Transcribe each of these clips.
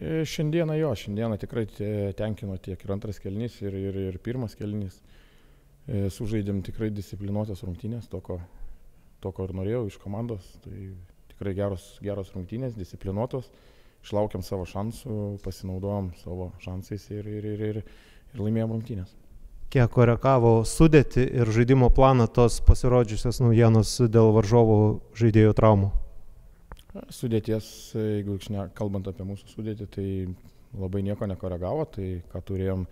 E, šiandieną jo, šiandieną tikrai tenkino tiek ir antras kelnys, ir, ir, ir pirmas kelnys. E, sužaidėm tikrai disciplinuotas rungtynės, to ko, to, ko ir norėjau iš komandos. Tai tikrai geros, geros rungtynės, disciplinuotos. Išlaukėm savo šansų, pasinaudojom savo šansais ir, ir, ir, ir, ir laimėjom rungtynės. Kiek korekavo sudėti ir žaidimo planą tos pasirodžiusios naujienos dėl varžovų žaidėjų traumų? Sudėties, jeigu ne, kalbant apie mūsų sudėtį, tai labai nieko nekoregavo, tai ką turėjom,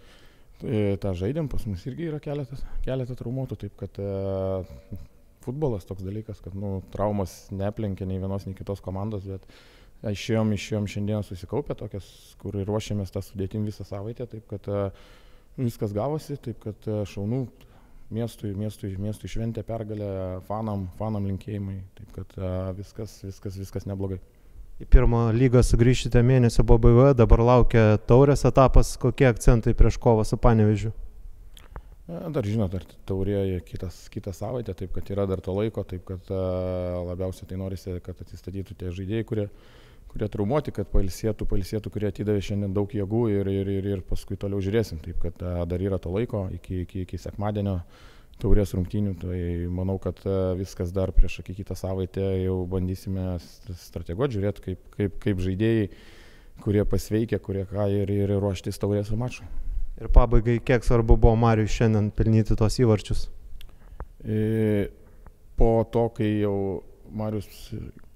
tai tą žaidėm, pas mus irgi yra keletas, keletas traumuotų, taip kad e, futbolas toks dalykas, kad nu, traumas neplenkė nei vienos, nei kitos komandos, bet išėjom, išėjom šiandien susikaupę tokias, kur ruošėmės tą sudėtim visą savaitę, taip kad e, viskas gavosi, taip kad e, šaunų miestui, miestui, miestui šventė pergalę, fanam, fanam linkėjimai. Taip kad viskas, viskas, viskas neblogai. Į pirmą lygą sugrįžite mėnesio pabaigoje, dabar laukia taurės etapas, kokie akcentai prieš kovą su Panevežiu? Dar žinot, dar taurėje kitas, kitą savaitę, taip kad yra dar to laiko, taip kad labiausiai tai norisi, kad atsistatytų tie žaidėjai, kurie, kurie traumuoti, kad pailsėtų, pailsėtų, kurie atidavė šiandien daug jėgų ir, ir, ir, ir paskui toliau žiūrėsim. Taip kad dar yra to laiko iki, iki, iki sekmadienio taurės rungtynių, tai manau, kad viskas dar prieš akį kitą savaitę jau bandysime strateguoti, žiūrėti, kaip, kaip, kaip žaidėjai, kurie pasveikia, kurie ką ir, ir ruoštis taurės mačui. Ir pabaigai, kiek svarbu buvo Mariui šiandien pelnyti tos įvarčius? E, po to, kai jau Marius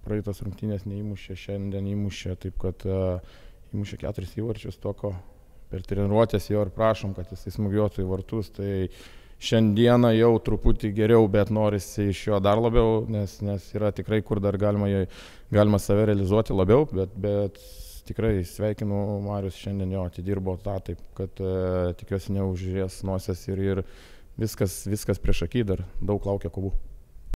praeitos rungtynės neįmušė, šiandien įmušė, taip kad uh, įmušė keturis įvarčius toko per treniruotės jau ir prašom, kad jisai smūgiuotų į vartus. Tai šiandieną jau truputį geriau, bet norisi iš jo dar labiau, nes, nes yra tikrai, kur dar galima, galima save realizuoti labiau, bet, bet tikrai sveikinu Marius šiandien jo atidirbo tą, taip kad uh, tikiuosi neužžiūrės nosies ir, ir viskas, viskas prieš akį dar daug laukia kovų.